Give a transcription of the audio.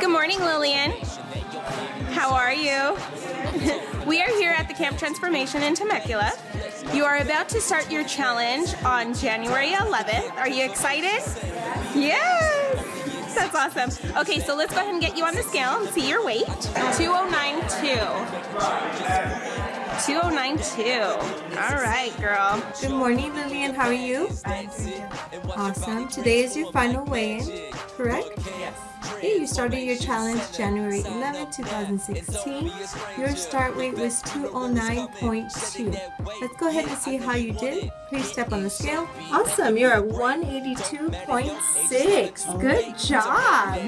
Good morning, Lillian. How are you? we are here at the Camp Transformation in Temecula. You are about to start your challenge on January 11th. Are you excited? Yes! That's awesome. Okay, so let's go ahead and get you on the scale and see your weight. 2092. 2092. All right, girl. Good morning, Lillian. How are you? Awesome. Today is your final weigh-in, correct? Okay, you started your challenge January 11, 2016. Your start weight was 209.2. Let's go ahead and see how you did. Please step on the scale. Awesome, you're at 182.6. Good job.